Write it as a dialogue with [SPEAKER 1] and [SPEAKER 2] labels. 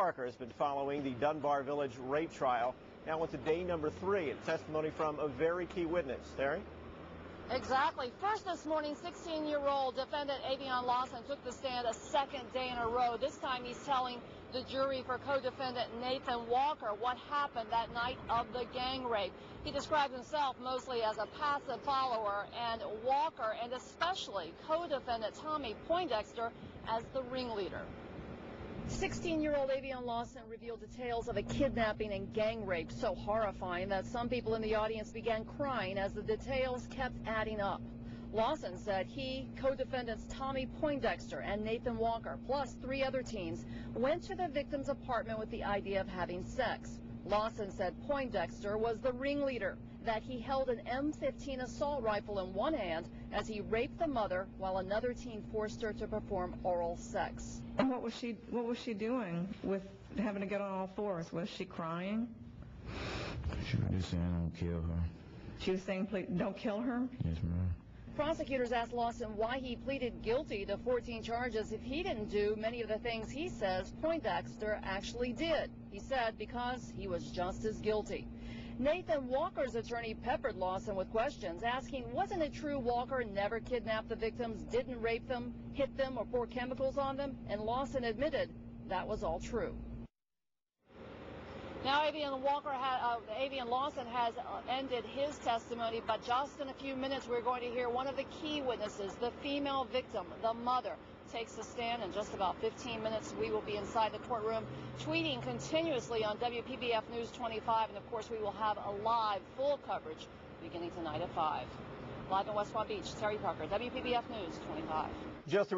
[SPEAKER 1] Parker has been following the Dunbar Village rape trial. Now into day number three, and testimony from a very key witness. Terry?
[SPEAKER 2] Exactly. First this morning, 16-year-old defendant Avion Lawson took the stand a second day in a row. This time he's telling the jury for co-defendant Nathan Walker what happened that night of the gang rape. He describes himself mostly as a passive follower and Walker and especially co-defendant Tommy Poindexter as the ringleader. 16-year-old Avion Lawson revealed details of a kidnapping and gang rape so horrifying that some people in the audience began crying as the details kept adding up. Lawson said he, co-defendants Tommy Poindexter and Nathan Walker, plus three other teens, went to the victim's apartment with the idea of having sex. Lawson said Poindexter was the ringleader, that he held an M15 assault rifle in one hand as he raped the mother while another teen forced her to perform oral sex.
[SPEAKER 3] And what was she what was she doing with having to get on all fours? Was she crying?
[SPEAKER 4] She was just saying, don't kill her.
[SPEAKER 3] She was saying, please don't kill her?
[SPEAKER 4] Yes, ma'am.
[SPEAKER 2] Prosecutors asked Lawson why he pleaded guilty to 14 charges if he didn't do many of the things he says Poindexter actually did. He said because he was just as guilty. Nathan Walker's attorney peppered Lawson with questions, asking, wasn't it true Walker never kidnapped the victims, didn't rape them, hit them, or pour chemicals on them? And Lawson admitted that was all true. Now, Avion Walker, uh, Avion Lawson has uh, ended his testimony, but just in a few minutes, we're going to hear one of the key witnesses, the female victim, the mother, takes the stand. In just about 15 minutes, we will be inside the courtroom, tweeting continuously on WPBF News 25, and of course, we will have a live, full coverage beginning tonight at 5. Live in West Palm Beach, Terry Parker, WPBF News 25.
[SPEAKER 1] Just to.